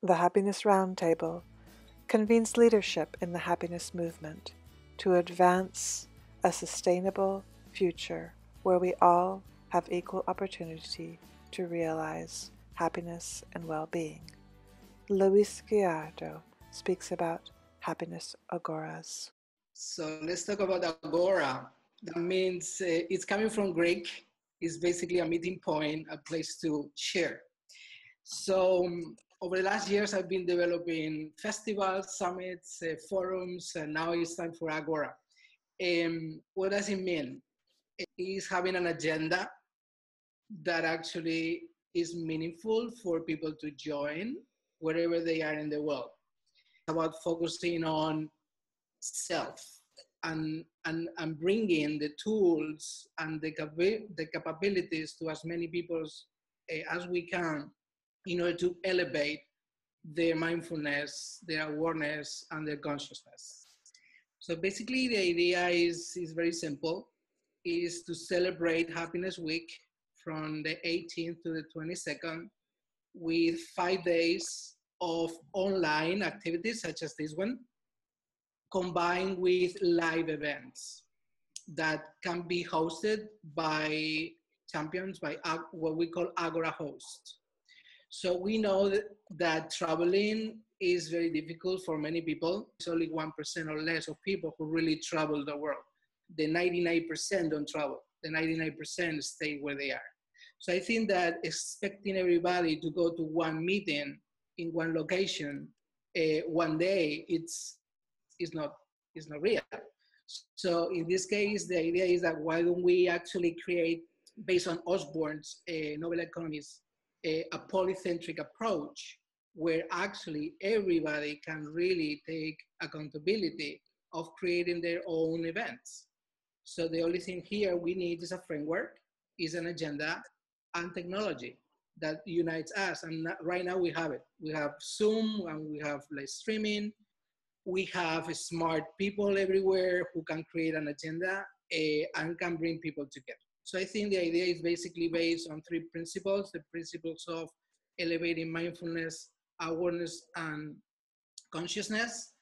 The Happiness Roundtable convenes leadership in the happiness movement to advance a sustainable future where we all have equal opportunity to realize happiness and well being. Luis Gallardo speaks about happiness agoras. So let's talk about agora. That means uh, it's coming from Greek. It's basically a meeting point, a place to share. So um, over the last years, I've been developing festivals, summits, uh, forums, and now it's time for Agora. Um, what does it mean? It is having an agenda that actually is meaningful for people to join wherever they are in the world. It's about focusing on self and, and, and bringing the tools and the, the capabilities to as many people uh, as we can in order to elevate their mindfulness, their awareness, and their consciousness. So basically, the idea is, is very simple, is to celebrate Happiness Week from the 18th to the 22nd with five days of online activities such as this one, combined with live events that can be hosted by champions, by what we call Agora hosts. So we know that, that traveling is very difficult for many people. It's only 1% or less of people who really travel the world. The 99% don't travel. The 99% stay where they are. So I think that expecting everybody to go to one meeting in one location uh, one day, it's, it's, not, it's not real. So in this case, the idea is that why don't we actually create, based on Ostrom's uh, Nobel economist a, a polycentric approach where actually everybody can really take accountability of creating their own events. So the only thing here we need is a framework, is an agenda, and technology that unites us. And right now we have it. We have Zoom and we have live streaming. We have smart people everywhere who can create an agenda uh, and can bring people together. So I think the idea is basically based on three principles, the principles of elevating mindfulness, awareness, and consciousness,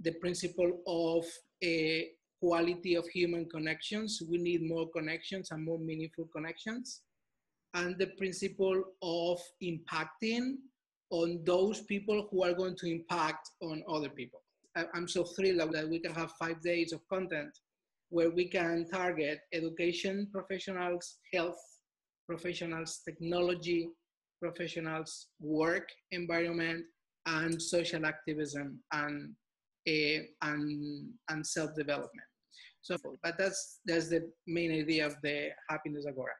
the principle of a quality of human connections. We need more connections and more meaningful connections. And the principle of impacting on those people who are going to impact on other people. I'm so thrilled that we can have five days of content where we can target education professionals, health professionals, technology professionals, work environment, and social activism and, uh, and, and self-development. So, but that's, that's the main idea of the Happiness Agora.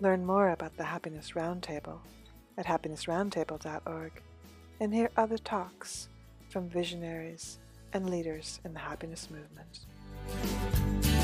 Learn more about the Happiness Roundtable at happinessroundtable.org and hear other talks from visionaries and leaders in the happiness movement.